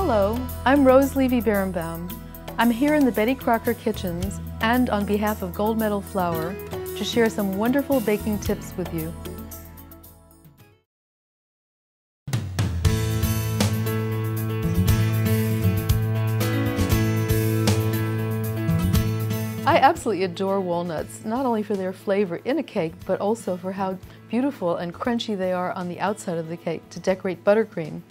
Hello, I'm Rose Levy Beranbaum. I'm here in the Betty Crocker Kitchens and on behalf of Gold Medal Flour to share some wonderful baking tips with you. I absolutely adore walnuts, not only for their flavor in a cake, but also for how beautiful and crunchy they are on the outside of the cake to decorate buttercream.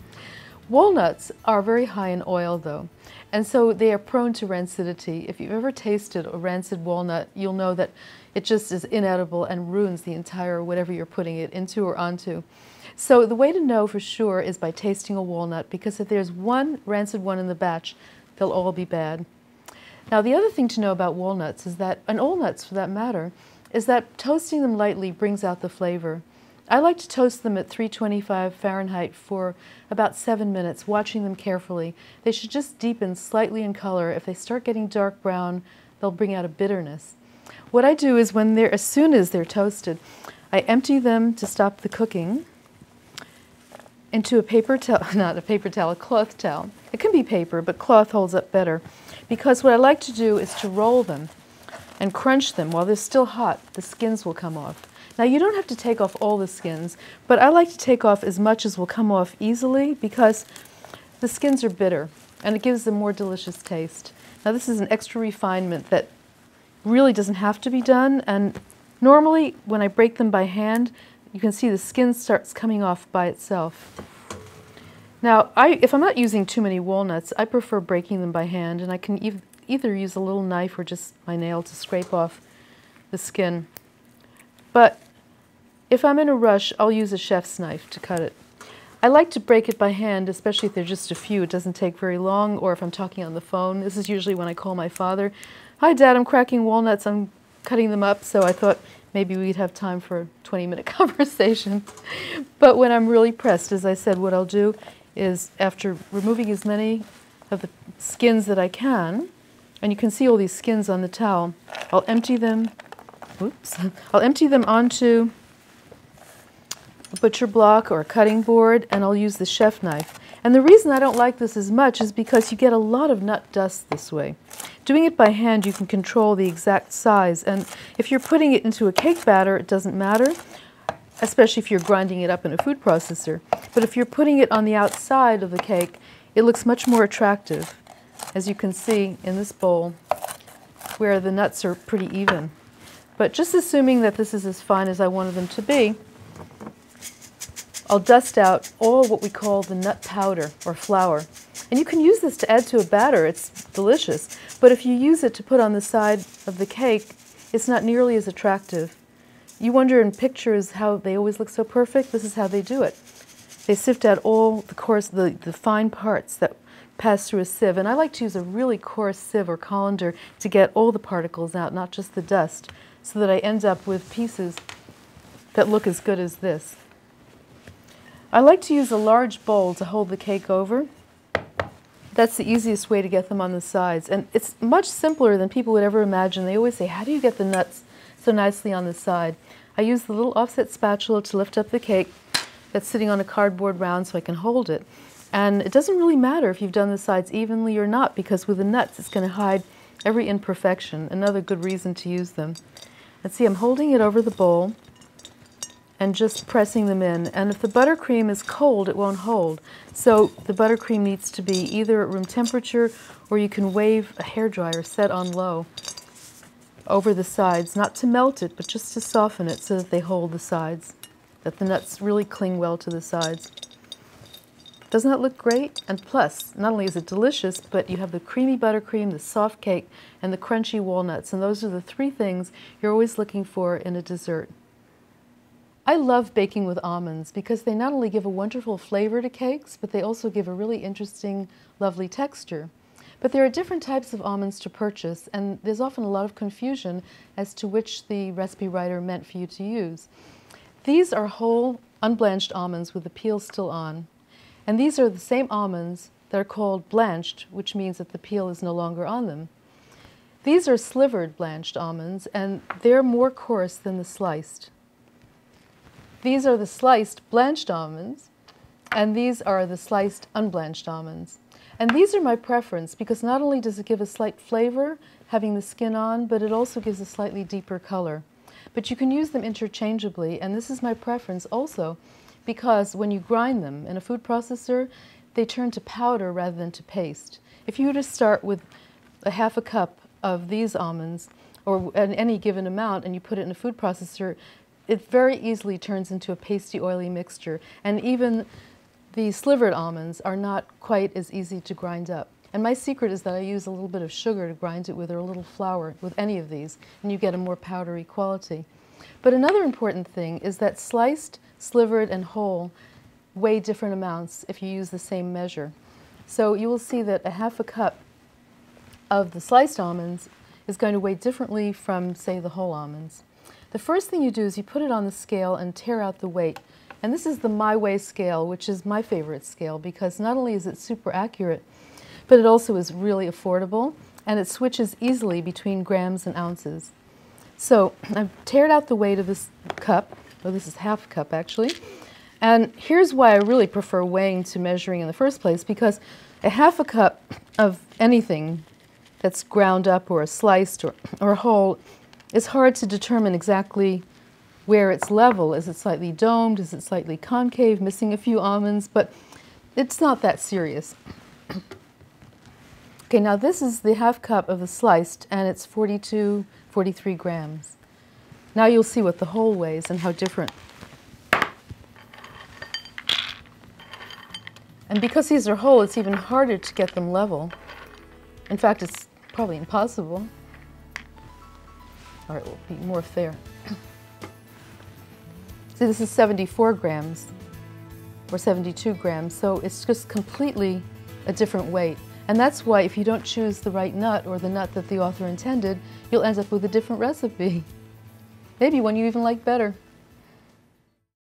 Walnuts are very high in oil though, and so they are prone to rancidity. If you've ever tasted a rancid walnut, you'll know that it just is inedible and ruins the entire whatever you're putting it into or onto. So the way to know for sure is by tasting a walnut because if there's one rancid one in the batch, they'll all be bad. Now the other thing to know about walnuts is that, and all nuts for that matter, is that toasting them lightly brings out the flavor. I like to toast them at 325 Fahrenheit for about seven minutes, watching them carefully. They should just deepen slightly in color. If they start getting dark brown, they'll bring out a bitterness. What I do is when they're, as soon as they're toasted, I empty them to stop the cooking into a paper towel, not a paper towel, a cloth towel. It can be paper, but cloth holds up better. Because what I like to do is to roll them and crunch them while they're still hot. The skins will come off. Now you don't have to take off all the skins, but I like to take off as much as will come off easily because the skins are bitter and it gives them more delicious taste. Now this is an extra refinement that really doesn't have to be done and normally when I break them by hand you can see the skin starts coming off by itself. Now I, if I'm not using too many walnuts I prefer breaking them by hand and I can e either use a little knife or just my nail to scrape off the skin. But if I'm in a rush, I'll use a chef's knife to cut it. I like to break it by hand, especially if there's just a few. It doesn't take very long, or if I'm talking on the phone. This is usually when I call my father. Hi, Dad, I'm cracking walnuts. I'm cutting them up, so I thought maybe we'd have time for a 20-minute conversation. but when I'm really pressed, as I said, what I'll do is after removing as many of the skins that I can, and you can see all these skins on the towel, I'll empty them, oops, I'll empty them onto butcher block or a cutting board, and I'll use the chef knife. And the reason I don't like this as much is because you get a lot of nut dust this way. Doing it by hand, you can control the exact size. And if you're putting it into a cake batter, it doesn't matter, especially if you're grinding it up in a food processor. But if you're putting it on the outside of the cake, it looks much more attractive, as you can see in this bowl, where the nuts are pretty even. But just assuming that this is as fine as I wanted them to be, I'll dust out all what we call the nut powder or flour. And you can use this to add to a batter, it's delicious. But if you use it to put on the side of the cake, it's not nearly as attractive. You wonder in pictures how they always look so perfect. This is how they do it. They sift out all the coarse, the, the fine parts that pass through a sieve. And I like to use a really coarse sieve or colander to get all the particles out, not just the dust, so that I end up with pieces that look as good as this. I like to use a large bowl to hold the cake over. That's the easiest way to get them on the sides. And it's much simpler than people would ever imagine. They always say, how do you get the nuts so nicely on the side? I use the little offset spatula to lift up the cake that's sitting on a cardboard round so I can hold it. And it doesn't really matter if you've done the sides evenly or not because with the nuts it's going to hide every imperfection. Another good reason to use them. And see, I'm holding it over the bowl and just pressing them in. And if the buttercream is cold, it won't hold. So the buttercream needs to be either at room temperature or you can wave a hair dryer set on low over the sides, not to melt it, but just to soften it so that they hold the sides, that the nuts really cling well to the sides. Doesn't that look great? And plus, not only is it delicious, but you have the creamy buttercream, the soft cake, and the crunchy walnuts. And those are the three things you're always looking for in a dessert. I love baking with almonds because they not only give a wonderful flavor to cakes, but they also give a really interesting, lovely texture. But there are different types of almonds to purchase, and there's often a lot of confusion as to which the recipe writer meant for you to use. These are whole, unblanched almonds with the peel still on. And these are the same almonds that are called blanched, which means that the peel is no longer on them. These are slivered blanched almonds, and they're more coarse than the sliced. These are the sliced blanched almonds, and these are the sliced unblanched almonds. And these are my preference because not only does it give a slight flavor having the skin on, but it also gives a slightly deeper color. But you can use them interchangeably, and this is my preference also because when you grind them in a food processor, they turn to powder rather than to paste. If you were to start with a half a cup of these almonds, or any given amount, and you put it in a food processor, it very easily turns into a pasty, oily mixture. And even the slivered almonds are not quite as easy to grind up. And my secret is that I use a little bit of sugar to grind it with or a little flour with any of these, and you get a more powdery quality. But another important thing is that sliced, slivered, and whole weigh different amounts if you use the same measure. So you will see that a half a cup of the sliced almonds is going to weigh differently from, say, the whole almonds. The first thing you do is you put it on the scale and tare out the weight. And this is the My Weigh scale, which is my favorite scale because not only is it super accurate, but it also is really affordable and it switches easily between grams and ounces. So I've tared out the weight of this cup, or this is half a cup actually, and here's why I really prefer weighing to measuring in the first place because a half a cup of anything that's ground up or sliced or, or whole is hard to determine exactly where it's level. Is it slightly domed? Is it slightly concave, missing a few almonds? But it's not that serious. okay, now this is the half cup of the sliced, and it's 42, 43 grams. Now you'll see what the whole weighs and how different. And because these are whole, it's even harder to get them level. In fact, it's probably impossible. All right, will be more fair. See, this is 74 grams or 72 grams, so it's just completely a different weight. And that's why if you don't choose the right nut or the nut that the author intended, you'll end up with a different recipe. Maybe one you even like better.